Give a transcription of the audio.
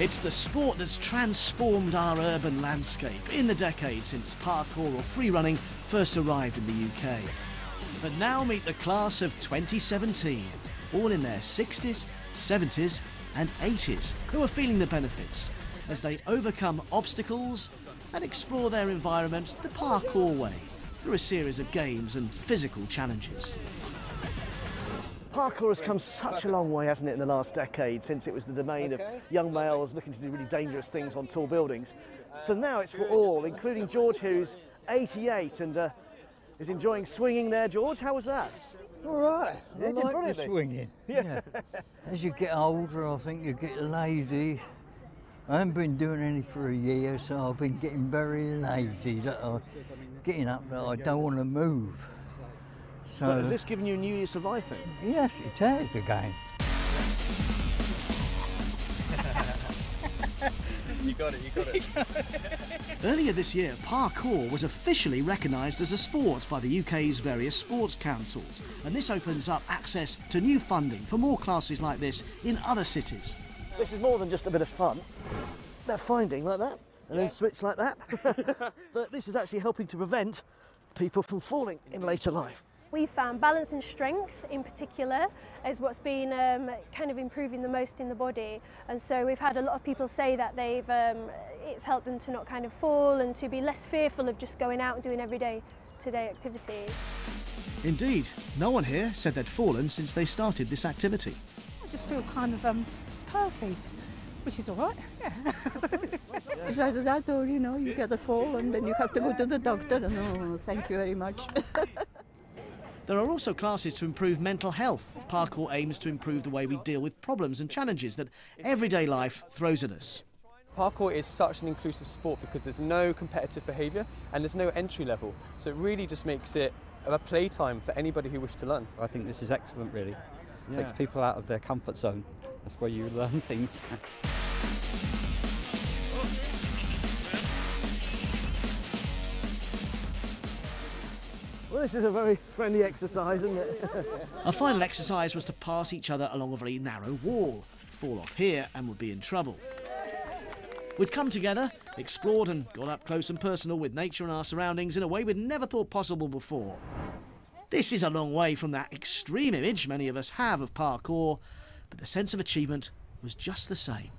It's the sport that's transformed our urban landscape in the decade since parkour or free running first arrived in the UK. But now meet the class of 2017, all in their 60s, 70s, and 80s, who are feeling the benefits as they overcome obstacles and explore their environment the parkour way through a series of games and physical challenges. Parkour has come such a long way, hasn't it, in the last decade, since it was the domain of young males looking to do really dangerous things on tall buildings. So now it's for all, including George, who's 88 and uh, is enjoying swinging there. George, how was that? All right, Yeah, I did like the swinging. Yeah. As you get older, I think you get lazy. I haven't been doing any for a year, so I've been getting very lazy. That I, getting up that I don't want to move. So But has this given you a new use of life then? yes, it has again. You got it, you got it. Earlier this year, parkour was officially recognised as a sport by the UK's various sports councils, and this opens up access to new funding for more classes like this in other cities. This is more than just a bit of fun. They're finding like that, and then switch like that. that this is actually helping to prevent people from falling in later life. We found balance and strength in particular is what's been um, kind of improving the most in the body. And so we've had a lot of people say that they've um, it's helped them to not kind of fall and to be less fearful of just going out and doing everyday today activities. Indeed, no one here said they'd fallen since they started this activity. I just feel kind of um, perky, which is all right. Yeah. it's either that or, you know, you get a fall and then you have to go to the doctor and, oh, thank you very much. There are also classes to improve mental health. Parkour aims to improve the way we deal with problems and challenges that everyday life throws at us. Parkour is such an inclusive sport because there's no competitive behaviour and there's no entry level. So it really just makes it a playtime for anybody who wishes to learn. I think this is excellent, really. it Takes people out of their comfort zone. That's where you learn things. Well, this is a very friendly exercise, isn't it? Our final exercise was to pass each other along a very narrow wall. Fall off here and we'd be in trouble. We'd come together, explored and got up close and personal with nature and our surroundings in a way we'd never thought possible before. This is a long way from that extreme image many of us have of parkour, but the sense of achievement was just the same.